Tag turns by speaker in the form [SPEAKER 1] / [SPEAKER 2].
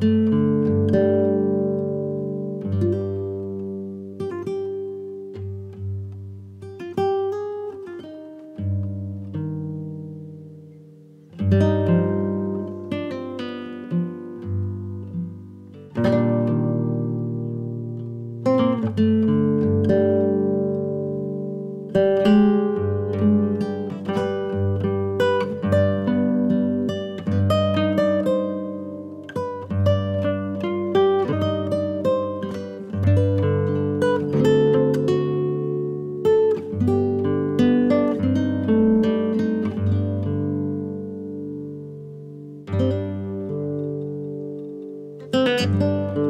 [SPEAKER 1] thank you うん。